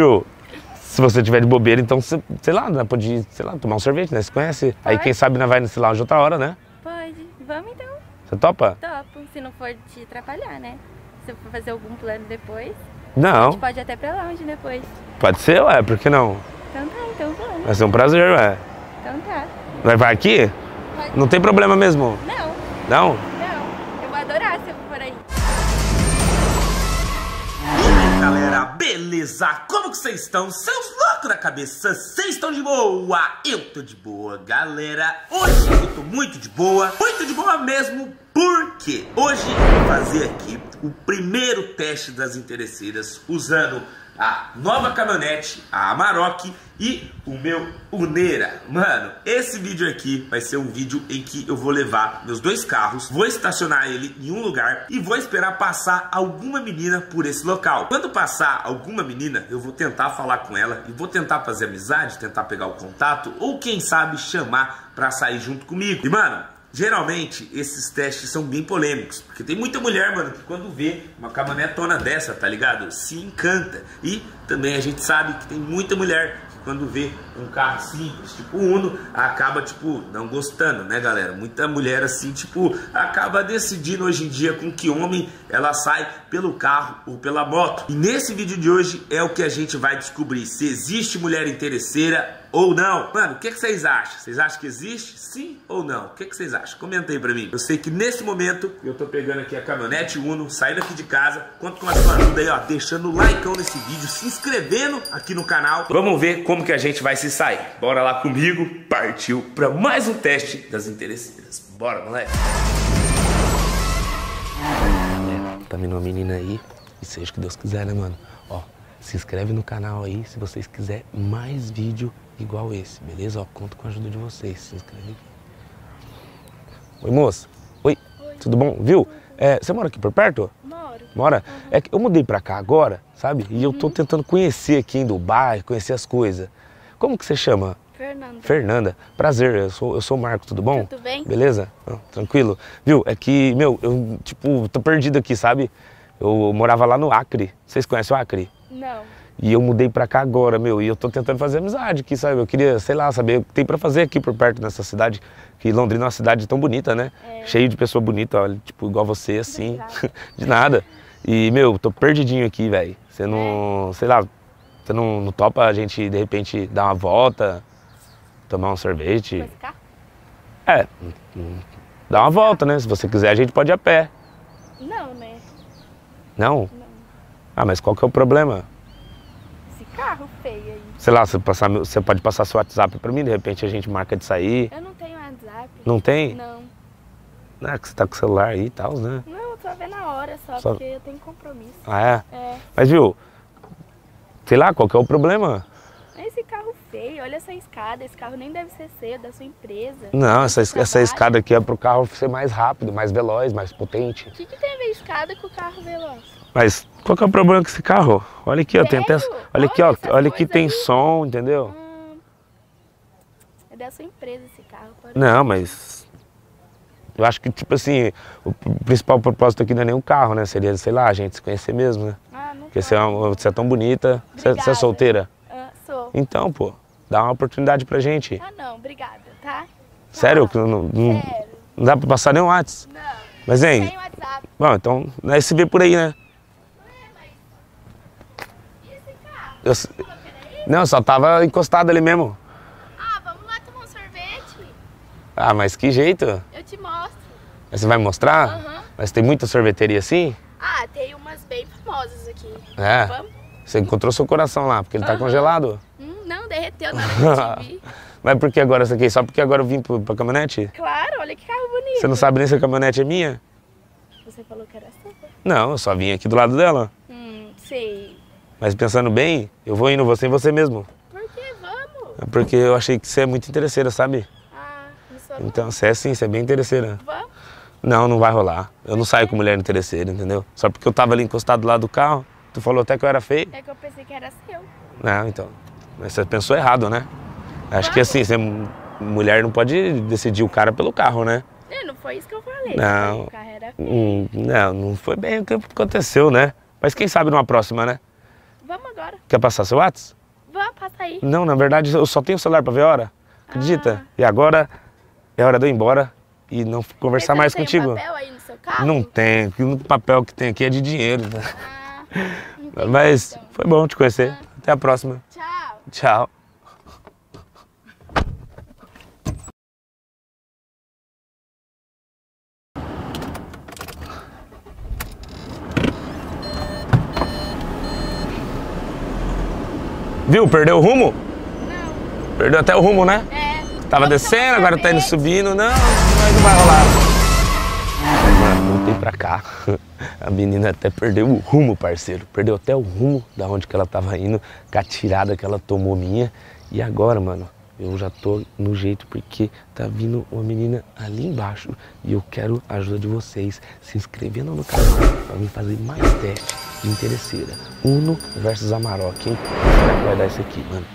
Viu? Se você tiver de bobeira, então, sei lá, né, pode ir, sei lá, tomar um sorvete, né? Você conhece? Aí Pode. quem sabe nós vai nesse lounge outra hora, né? Pode. Vamos então. Você topa? Topo. Se não for te atrapalhar, né? Se for fazer algum plano depois, a Não, gente pode ir até pra lounge depois. pode ser, ué, por que não? Então tá, então vamos. Vai ser um prazer, ué. Então tá. Vai, vai aqui? Pode. Não tem problema mesmo. Não, Não? Beleza? Como que vocês estão? Seus loucos da cabeça, vocês estão de boa? Eu tô de boa, galera. Hoje eu tô muito de boa, muito de boa mesmo, porque hoje eu vou fazer aqui o primeiro teste das interesseiras usando a nova caminhonete, a Amarok e o meu Uneira. Mano, esse vídeo aqui vai ser um vídeo em que eu vou levar meus dois carros, vou estacionar ele em um lugar e vou esperar passar alguma menina por esse local. Quando passar alguma menina, eu vou tentar falar com ela e vou tentar fazer amizade, tentar pegar o contato ou quem sabe chamar pra sair junto comigo. E mano, Geralmente, esses testes são bem polêmicos, porque tem muita mulher, mano, que quando vê uma caminhonetona dessa, tá ligado? Se encanta. E também a gente sabe que tem muita mulher que quando vê um carro simples, tipo Uno, acaba, tipo, não gostando, né, galera? Muita mulher, assim, tipo, acaba decidindo hoje em dia com que homem ela sai pelo carro ou pela moto. E nesse vídeo de hoje é o que a gente vai descobrir se existe mulher interesseira ou não. Mano, o que, que vocês acham? Vocês acham que existe? Sim ou não? O que, que vocês acham? Comenta aí pra mim. Eu sei que nesse momento eu tô pegando aqui a caminhonete Uno, saindo aqui de casa. Conto com a sua ajuda aí, ó, deixando o like nesse vídeo, se inscrevendo aqui no canal. Vamos ver como que a gente vai se sair. Bora lá comigo. Partiu pra mais um teste das interesseiras. Bora, moleque. Tá vindo uma menina aí, e seja o que Deus quiser, né, mano? Ó, se inscreve no canal aí se vocês quiserem mais vídeo igual esse, beleza? Ó, conto com a ajuda de vocês, se inscreve aqui. Oi, moça. Oi, tudo bom? Viu? É, você mora aqui por perto? Moro. Mora? É que eu mudei pra cá agora, sabe? E eu tô tentando conhecer aqui ainda o bairro, conhecer as coisas. Como que você chama? Fernanda. Fernanda. Prazer, eu sou, eu sou o Marco, tudo bom? Tudo bem? Beleza? Ah, tranquilo? Viu? É que, meu, eu, tipo, tô perdido aqui, sabe? Eu morava lá no Acre. Vocês conhecem o Acre? Não. E eu mudei pra cá agora, meu, e eu tô tentando fazer amizade aqui, sabe? Eu queria, sei lá, saber o que tem pra fazer aqui por perto nessa cidade. Que Londrina é uma cidade tão bonita, né? É. Cheio de pessoa bonita, olha, tipo, igual você, assim. De nada. E, meu, tô perdidinho aqui, velho. Você não, sei lá, você não, não topa a gente, de repente, dar uma volta, tomar um sorvete? Ficar? É, dá uma volta, né? Se você quiser, a gente pode ir a pé. Não, né? Não? Ah, mas qual que é o problema? Esse carro feio aí. Sei lá, você, passar, você pode passar seu WhatsApp pra mim, de repente a gente marca de sair. Eu não tenho WhatsApp. Não tem? Não. Ah, que você tá com o celular aí e tal, né? Não, eu só vendo a hora só, Só- porque eu tenho compromisso. Ah, é? É. Mas viu, sei lá, qual que é o problema? Esse carro feio, olha essa escada. Esse carro nem deve ser seu, da sua empresa. Não, essa, es- essa Trabalho. escada aqui é pro carro ser mais rápido, mais veloz, mais potente. O que, que tem a ver escada com o carro veloz? Mas qual que é o problema com esse carro? Olha aqui, ó, tem até. Olha aqui, ó, Olha aqui tem aí. som, entendeu? Hum, é da sua empresa esse carro. Não, mas. Eu acho que, tipo assim, o principal propósito aqui não é nem o carro, né? Seria, sei lá, a gente se conhecer mesmo, né? Ah, não Porque você é, uma- você é tão bonita. Você, você é solteira? Ah, sou. Então, pô, dá uma oportunidade pra gente. Ah, não, obrigada, tá? Sério? Que Não, não, Sério. não dá pra passar nem um WhatsApp. Não. Mas, hein? Tem WhatsApp. Bom, então, nós se vê por aí, né? E esse carro? Eu não, eu só tava encostado ali mesmo. Ah, vamos lá tomar um sorvete? Ah, mas que jeito? Eu te mostro. Mas Você vai mostrar? Aham. Mas tem muita sorveteria assim? Ah, tem umas bem famosas aqui. É. Vamos? Você encontrou seu coração lá, porque ele tá Aham. congelado. Hum, não, derreteu na hora que eu te vi. Mas por que agora isso aqui? Só porque agora eu vim pro- pra caminhonete? Claro, olha que carro bonito. Você não sabe nem se a caminhonete é minha? Você falou que era sua. Não, eu só vim aqui do lado dela. Hum, sei. Mas pensando bem, eu vou indo você em você mesmo. Por que? Vamos. É Porque eu achei que você é muito interesseira, sabe? Ah, não sou não. Então, você é sim, você é bem interesseira. Vamos? Não, não vai rolar. Eu não saio com mulher interesseira, entendeu? Só porque eu tava ali encostado do lado do carro, tu falou até que eu era feio. É que eu pensei que era seu. Não, então. Mas você pensou errado, né? Acho que assim, você, mulher não pode decidir o cara pelo carro, né? É, não foi isso que eu falei. Não. O carro era feio. Hum, não, não foi bem o que aconteceu, né? Mas quem sabe numa próxima, né? Vamos agora. Quer passar seu WhatsApp? Vamos, passa aí. Não, na verdade eu só tenho o celular pra ver a hora. Acredita? Ah. E agora é hora de eu ir embora e não conversar mais Mas você não tem contigo. um papel aí no seu carro? Não tem, o papel que tem aqui é de dinheiro. né? Ah, Mas foi bom te conhecer. Até a próxima. Tchau. Tchau. Viu? Perdeu o rumo? Não. Perdeu até o rumo, né? É. Tava descendo, agora tá indo subindo. Não, não não vai rolar. Mano, voltei pra cá. A menina até perdeu o rumo, parceiro. Perdeu até o rumo da onde que ela tava indo, com a tirada que ela tomou minha. E agora, mano, eu já tô no jeito porque tá vindo uma menina ali embaixo e eu quero a ajuda de vocês se inscrevendo no canal pra mim fazer mais testes de interesseira. Uno versus Amarok, hein? Será que vai dar isso aqui, mano?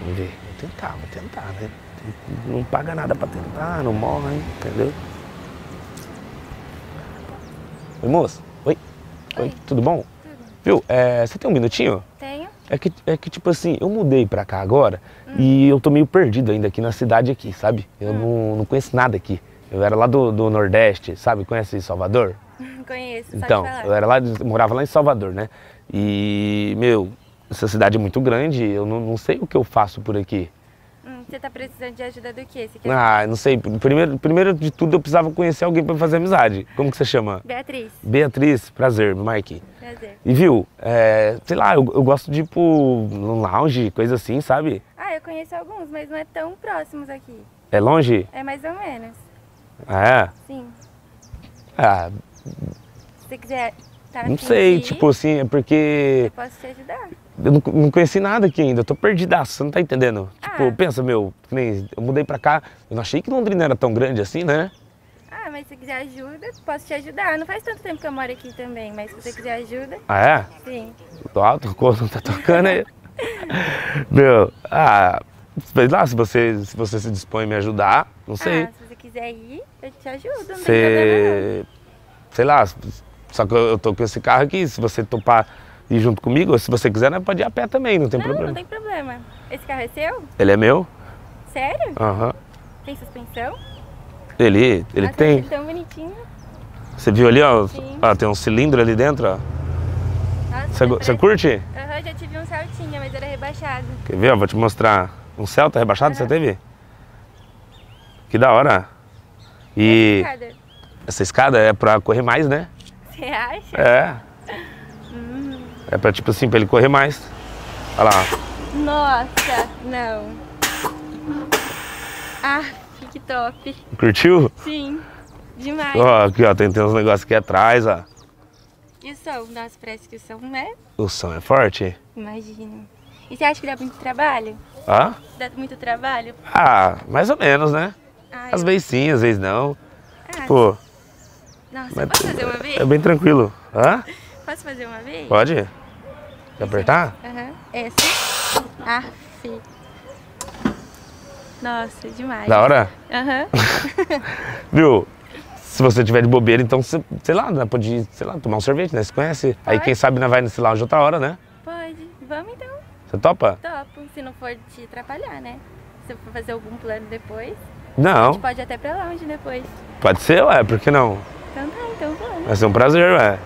Vamos ver. Vou tentar, vou tentar, né? Não paga nada pra tentar, não morre, hein? entendeu? Oi, moça. Oi. Oi, Oi. tudo bom? Tudo. Viu, é, você tem um minutinho? É que, é que, tipo assim, eu mudei pra cá agora e eu tô meio perdido ainda aqui na cidade aqui, sabe? Eu não, não conheço nada aqui. Eu era lá do, do Nordeste, sabe? Conhece Salvador? Conheço, Então, eu era lá, morava lá em Salvador, né? E, meu, essa cidade é muito grande, eu não, não sei o que eu faço por aqui. Você tá precisando de ajuda do quê? Você quer... Ah, não sei. Primeiro, primeiro de tudo, eu precisava conhecer alguém pra fazer amizade. Como que você chama? Beatriz, Beatriz, prazer, Mike. prazer. E viu, é, sei lá, eu, eu gosto de ir pro lounge, coisa assim, sabe? Ah, eu conheço alguns, mas não é tão próximos aqui. É longe? É mais ou menos. Ah, Sim. é? Ah, Se você quiser tá não sei, ir, tipo assim, é porque Eu posso te ajudar. Eu não, não conheci nada aqui ainda, eu tô perdidaço, você não tá entendendo? Tipo, Ah. pensa, meu, nem eu mudei pra cá, eu não achei que Londrina era tão grande assim, né? Ah, mas se quiser ajuda, posso te ajudar. Não faz tanto tempo que eu moro aqui também, mas se você quiser ajuda, Ah, é? sim. Tô alto, o corpo tá tocando aí. Meu, ah, sei lá, se você, se você se dispõe a me ajudar, não sei. Ah, se você quiser ir, eu te ajudo, não tem problema Você. Sei lá, só que eu eu tô com esse carro aqui, se você topar ir junto comigo, se você quiser, né, pode ir a pé também, não tem não. Problema. não tem problema. Esse carro é seu? Ele é meu? Sério? Aham. Tem suspensão? Ele, ele Nossa, tem. achei tão bonitinho. Você viu ali, ó? Sim. ó, tem um cilindro ali dentro, ó. Nossa, Você, você curte? Aham, já tive um Celtinha, mas era rebaixado. Quer ver? ó? Vou te mostrar. Um Celta rebaixado, você Aham. teve? Que da hora. E Cada. essa escada é pra correr mais, né? Você acha? É. É pra, tipo assim, pra ele correr mais. Olha lá. Nossa, não. Ah, que top. Curtiu? Sim, demais. Ó, aqui, ó, tem, tem uns negócios aqui atrás, ó. E o som? Nossa, parece que o som, né? O som é forte? Imagino. E você acha que dá muito trabalho? Hã? Dá muito trabalho? Ah, mais ou menos, né? Ah, Às eu- vezes sim, às vezes não. Ah, Pô, Nossa, mas- posso fazer uma vez? é bem tranquilo. Hã? Posso fazer uma vez? Pode? Quer apertar? Aham. Essa. Ah, fi. Nossa, demais. Da hora? Aham. Viu? Se você tiver de bobeira, então, sei lá, né, pode ir, sei lá, tomar um sorvete, né? Você conhece? Aí Pode. quem sabe não vai nesse lounge outra hora, né? Pode. Vamos então. Você topa? Topo. Se não for te atrapalhar, né? Se for fazer algum plano depois, a Não, gente pode até pra longe depois. pode ser, ué, por que não? Então tá, então vamos. Vai ser um prazer, ué.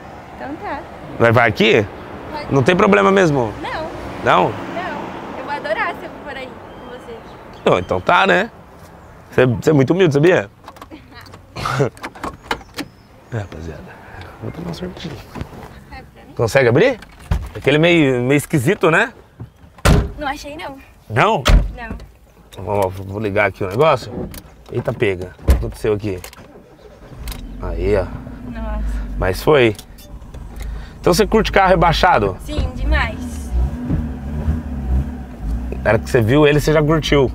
Então. Vai, vai aqui? Pode. Não tem problema mesmo? Não, Não? não. Eu vou adorar se eu for aí com você. Não, então tá, né? Você, você é muito humilde, sabia? é, rapaziada. Vou tomar um sorvetinho. Mim? Consegue abrir? Aquele meio, meio esquisito, né? Não achei não. Não? Não. Ó, vou ligar aqui o negócio. Eita, pega. O que aconteceu aqui? Aí, ó. Nossa. Mas foi. Então você curte carro rebaixado? Sim, demais. Era que você viu ele, você já curtiu.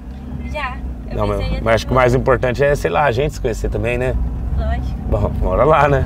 Já. Eu Não, mas, mas acho que o mais importante é, sei lá, a gente se conhecer também, né? Lógico. Bom, bora lá, né?